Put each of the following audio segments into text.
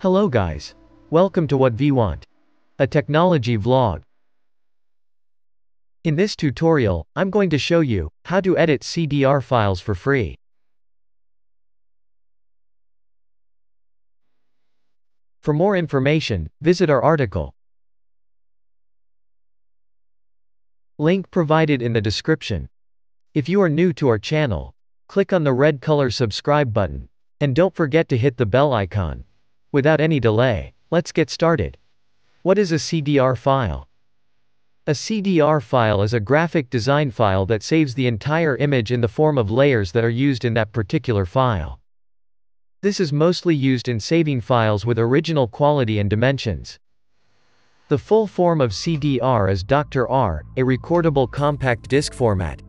Hello guys. Welcome to WhatVwant. A technology vlog. In this tutorial, I'm going to show you how to edit CDR files for free. For more information, visit our article. Link provided in the description. If you are new to our channel, click on the red color subscribe button, and don't forget to hit the bell icon. Without any delay, let's get started. What is a CDR file? A CDR file is a graphic design file that saves the entire image in the form of layers that are used in that particular file. This is mostly used in saving files with original quality and dimensions. The full form of CDR is Dr. R, a recordable compact disc format.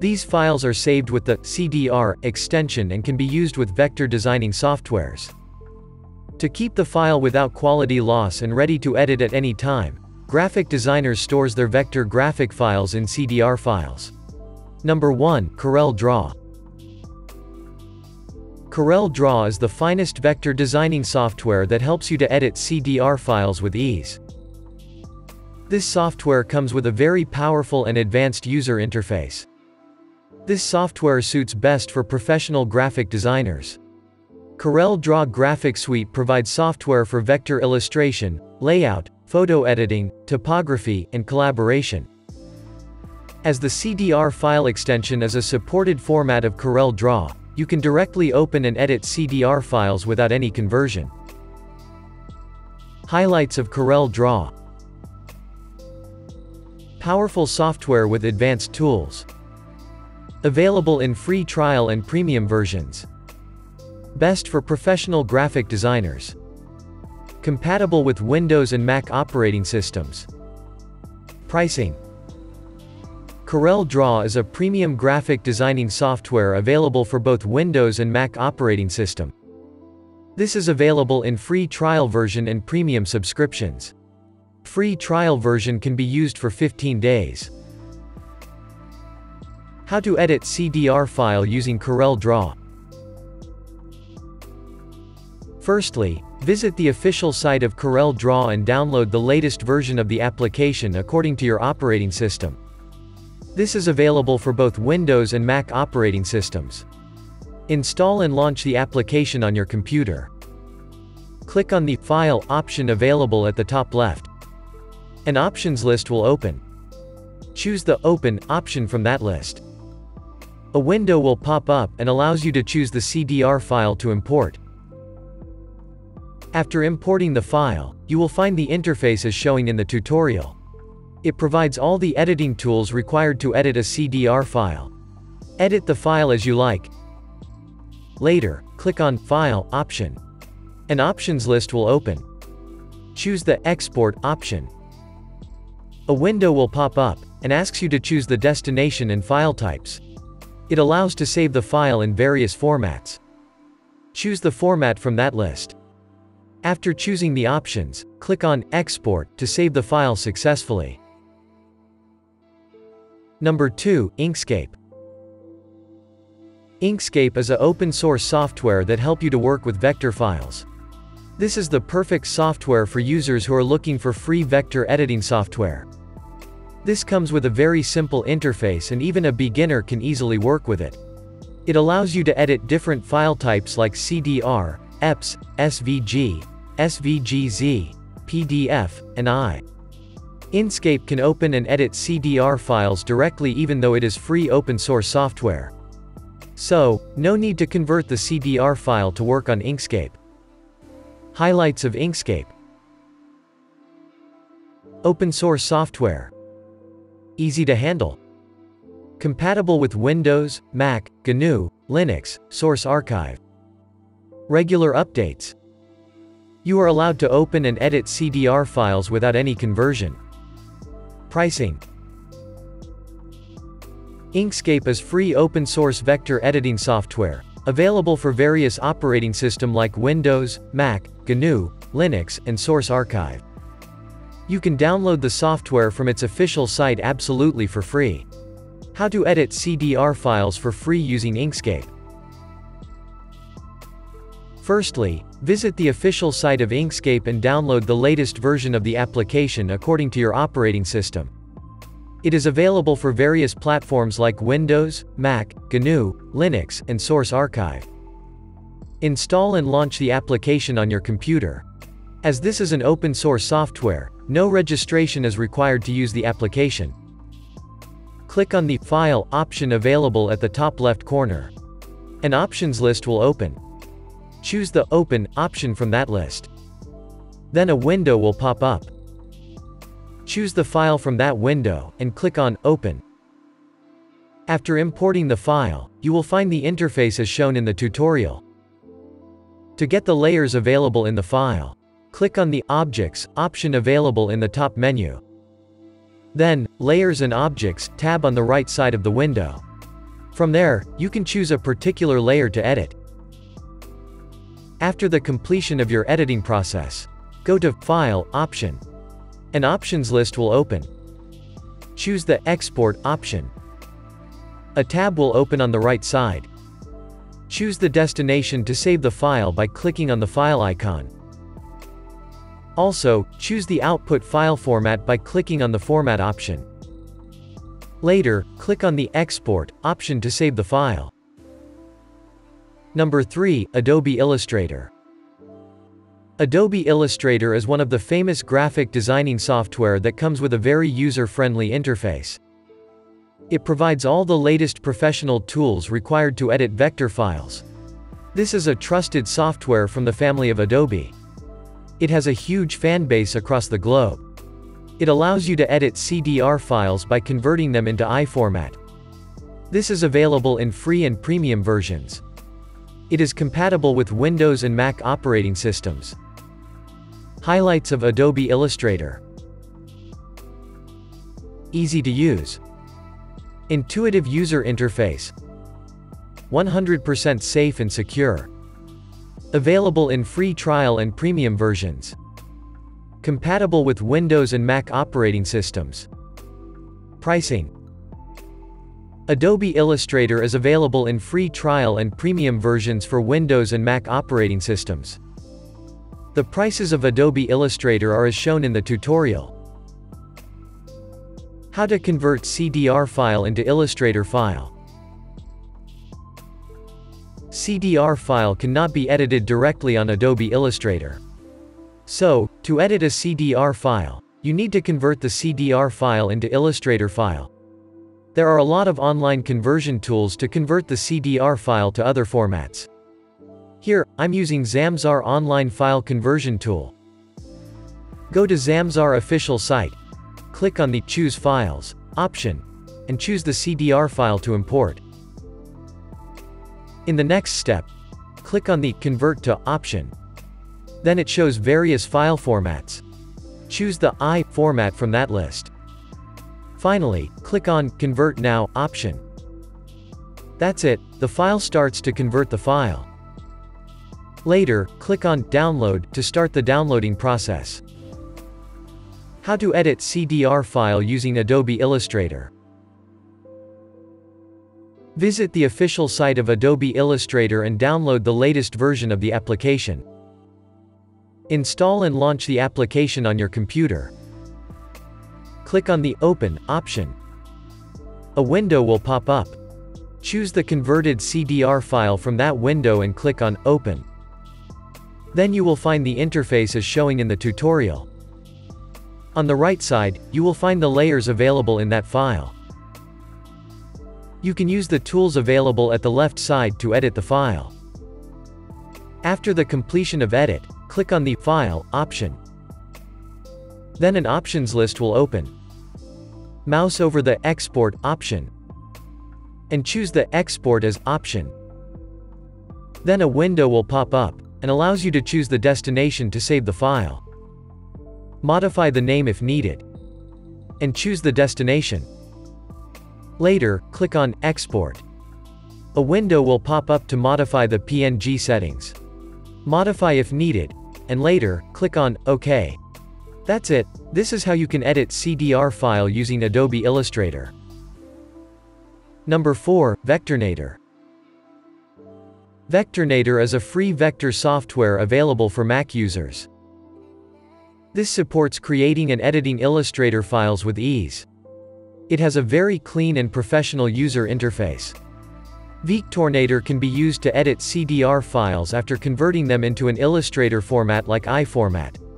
These files are saved with the CDR extension and can be used with vector designing softwares. To keep the file without quality loss and ready to edit at any time, graphic designers stores their vector graphic files in CDR files. Number 1, Corel Draw. Corel Draw is the finest vector designing software that helps you to edit CDR files with ease. This software comes with a very powerful and advanced user interface. This software suits best for professional graphic designers. Corel Draw Graphic Suite provides software for vector illustration, layout, photo editing, typography, and collaboration. As the CDR file extension is a supported format of Corel Draw, you can directly open and edit CDR files without any conversion. Highlights of Corel Draw Powerful software with advanced tools. Available in free trial and premium versions. Best for professional graphic designers. Compatible with Windows and Mac operating systems. Pricing Corel Draw is a premium graphic designing software available for both Windows and Mac operating system. This is available in free trial version and premium subscriptions. Free trial version can be used for 15 days. How to edit CDR file using Corel Draw. Firstly, visit the official site of Corel Draw and download the latest version of the application according to your operating system. This is available for both Windows and Mac operating systems. Install and launch the application on your computer. Click on the File option available at the top left. An options list will open. Choose the Open option from that list. A window will pop up and allows you to choose the CDR file to import. After importing the file, you will find the interface as showing in the tutorial. It provides all the editing tools required to edit a CDR file. Edit the file as you like. Later, click on File option. An options list will open. Choose the Export option. A window will pop up, and asks you to choose the destination and file types. It allows to save the file in various formats. Choose the format from that list. After choosing the options, click on Export to save the file successfully. Number 2, Inkscape. Inkscape is a open source software that help you to work with vector files. This is the perfect software for users who are looking for free vector editing software. This comes with a very simple interface and even a beginner can easily work with it. It allows you to edit different file types like CDR, EPS, SVG, SVGZ, PDF, and I. Inkscape can open and edit CDR files directly even though it is free open source software. So, no need to convert the CDR file to work on Inkscape. Highlights of Inkscape Open source software. Easy to handle. Compatible with Windows, Mac, GNU, Linux, Source Archive. Regular updates. You are allowed to open and edit CDR files without any conversion. Pricing Inkscape is free open-source vector editing software, available for various operating system like Windows, Mac, GNU, Linux, and Source Archive. You can download the software from its official site absolutely for free. How to edit CDR files for free using Inkscape. Firstly, Visit the official site of Inkscape and download the latest version of the application according to your operating system. It is available for various platforms like Windows, Mac, GNU, Linux, and Source Archive. Install and launch the application on your computer. As this is an open source software, no registration is required to use the application. Click on the File option available at the top left corner. An options list will open. Choose the Open option from that list. Then a window will pop up. Choose the file from that window, and click on Open. After importing the file, you will find the interface as shown in the tutorial. To get the layers available in the file, click on the Objects option available in the top menu. Then, Layers and Objects tab on the right side of the window. From there, you can choose a particular layer to edit. After the completion of your editing process, go to File option, an options list will open. Choose the Export option. A tab will open on the right side. Choose the destination to save the file by clicking on the file icon. Also, choose the output file format by clicking on the Format option. Later, click on the Export option to save the file. Number 3, Adobe Illustrator. Adobe Illustrator is one of the famous graphic designing software that comes with a very user-friendly interface. It provides all the latest professional tools required to edit vector files. This is a trusted software from the family of Adobe. It has a huge fan base across the globe. It allows you to edit CDR files by converting them into I format. This is available in free and premium versions. It is compatible with Windows and Mac operating systems. Highlights of Adobe Illustrator Easy to use. Intuitive user interface. 100% safe and secure. Available in free trial and premium versions. Compatible with Windows and Mac operating systems. Pricing Adobe Illustrator is available in free trial and premium versions for Windows and Mac operating systems. The prices of Adobe Illustrator are as shown in the tutorial. How to convert CDR file into Illustrator file. CDR file cannot be edited directly on Adobe Illustrator. So, to edit a CDR file, you need to convert the CDR file into Illustrator file. There are a lot of online conversion tools to convert the CDR file to other formats. Here, I'm using Zamzar Online File Conversion Tool. Go to Zamzar official site. Click on the Choose Files option, and choose the CDR file to import. In the next step, click on the Convert to option. Then it shows various file formats. Choose the I format from that list. Finally, click on Convert Now option. That's it, the file starts to convert the file. Later, click on Download to start the downloading process. How to edit CDR file using Adobe Illustrator. Visit the official site of Adobe Illustrator and download the latest version of the application. Install and launch the application on your computer. Click on the Open option. A window will pop up. Choose the converted CDR file from that window and click on Open. Then you will find the interface as showing in the tutorial. On the right side, you will find the layers available in that file. You can use the tools available at the left side to edit the file. After the completion of edit, click on the File option. Then an options list will open. Mouse over the Export option. And choose the Export as option. Then a window will pop up and allows you to choose the destination to save the file. Modify the name if needed. And choose the destination. Later, click on Export. A window will pop up to modify the PNG settings. Modify if needed, and later, click on OK. That's it, this is how you can edit CDR file using Adobe Illustrator. Number 4, Vectornator. Vectornator is a free vector software available for Mac users. This supports creating and editing Illustrator files with ease. It has a very clean and professional user interface. Vectornator can be used to edit CDR files after converting them into an Illustrator format like iFormat.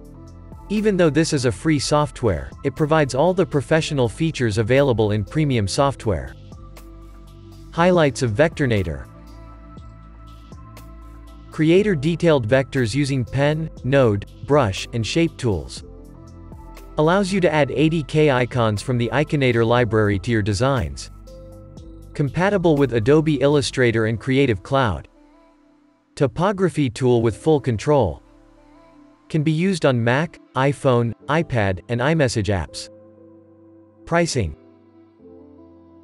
Even though this is a free software, it provides all the professional features available in premium software. Highlights of Vectornator Creator detailed vectors using pen, node, brush, and shape tools. Allows you to add 80k icons from the Iconator library to your designs. Compatible with Adobe Illustrator and Creative Cloud. Typography tool with full control. Can be used on Mac, iPhone, iPad, and iMessage apps. Pricing.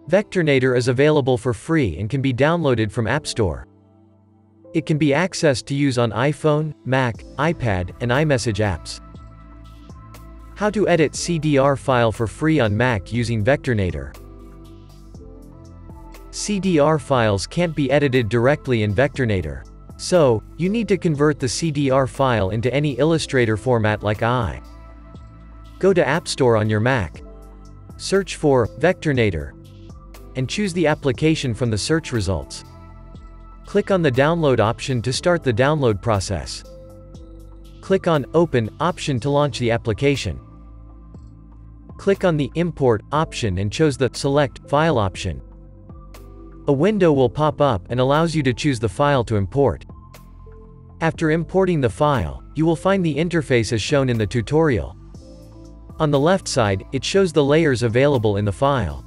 Vectornator is available for free and can be downloaded from App Store. It can be accessed to use on iPhone, Mac, iPad, and iMessage apps. How to edit CDR file for free on Mac using Vectornator. CDR files can't be edited directly in Vectornator. So, you need to convert the CDR file into any Illustrator format like I. Go to App Store on your Mac. Search for Vectornator and choose the application from the search results. Click on the download option to start the download process. Click on Open option to launch the application. Click on the Import option and choose the Select File option. A window will pop up and allows you to choose the file to import. After importing the file, you will find the interface as shown in the tutorial. On the left side, it shows the layers available in the file.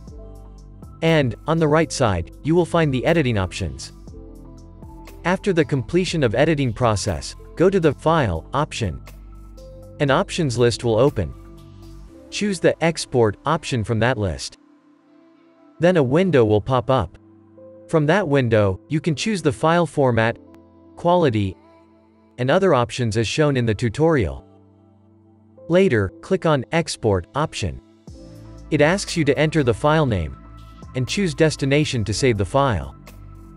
And, on the right side, you will find the editing options. After the completion of editing process, go to the File option. An options list will open. Choose the Export option from that list. Then a window will pop up. From that window, you can choose the file format, quality, and other options as shown in the tutorial. Later, click on Export option. It asks you to enter the file name and choose destination to save the file.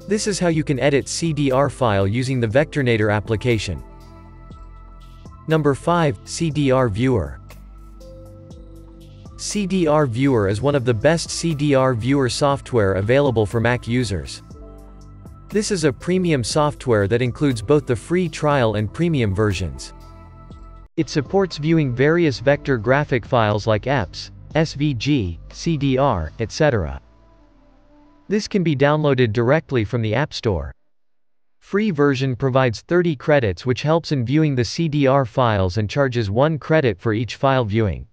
This is how you can edit CDR file using the Vectornator application. Number 5, CDR Viewer. CDR Viewer is one of the best CDR viewer software available for Mac users. This is a premium software that includes both the free trial and premium versions. It supports viewing various vector graphic files like EPS, SVG, CDR, etc. This can be downloaded directly from the App Store. Free version provides 30 credits which helps in viewing the CDR files and charges 1 credit for each file viewing.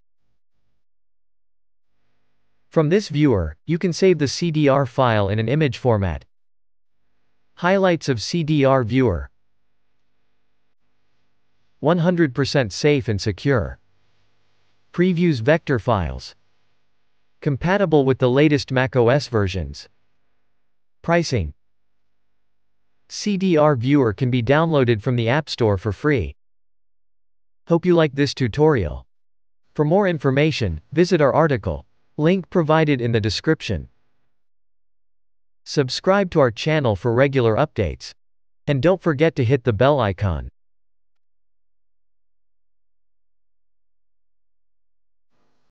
From this viewer, you can save the CDR file in an image format. Highlights of CDR Viewer 100% safe and secure. Previews vector files. Compatible with the latest macOS versions. Pricing CDR Viewer can be downloaded from the App Store for free. Hope you like this tutorial. For more information, visit our article. Link provided in the description. Subscribe to our channel for regular updates. And don't forget to hit the bell icon.